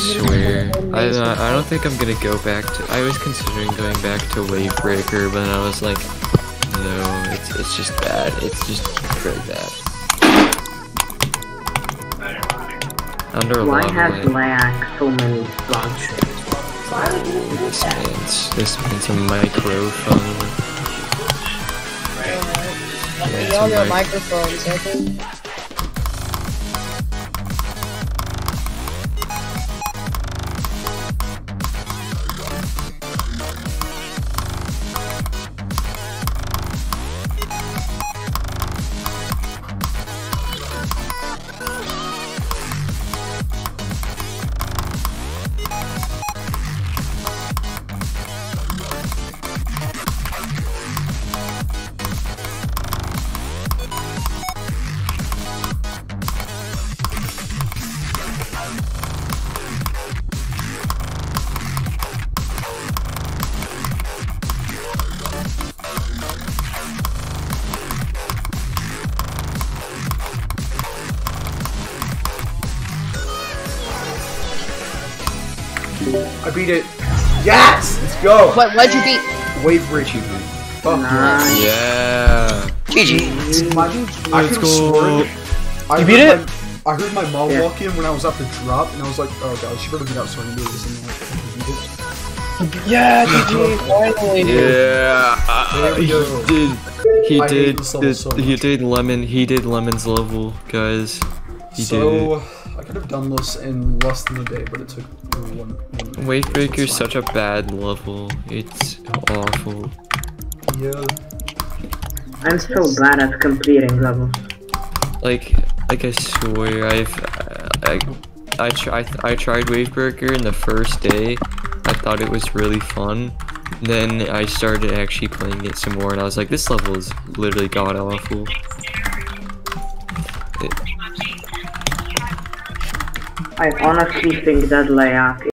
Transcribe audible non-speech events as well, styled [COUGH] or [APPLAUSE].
swear. I uh, I don't think I'm gonna go back to. I was considering going back to Wavebreaker, but then I was like, no, it's it's just bad. It's just very bad. Under Why has land. Lack so many bugs? This man's this man's a microphone. Yeah, it's We all a mic- microphones, I think. I beat it. Yes! Let's go! What? What'd you beat? Wave for achievement. Fuck Nice. Yeah. GG. My, I Let's could've go. I You heard beat it? My, I heard my mom Yeah. walk in when I was at the drop, and I was like, oh god, she better be out so I can do this. And then, like, I beat it. Yeah, GG. [LAUGHS] Finally. Yeah. uh, There we he go. did. He I did. this did- so he did lemon. He did lemon's level, guys. He so, I could have done this in less than a day, but it took only one. one Wavebreaker's It's such a bad level. It's awful. Yeah. I'm so bad at completing levels. Like, like I swear, I've, I, I, try, I tried Wavebreaker in the first day. I thought it was really fun. Then I started actually playing it some more, and I was like, this level is literally god awful. I honestly think that Layak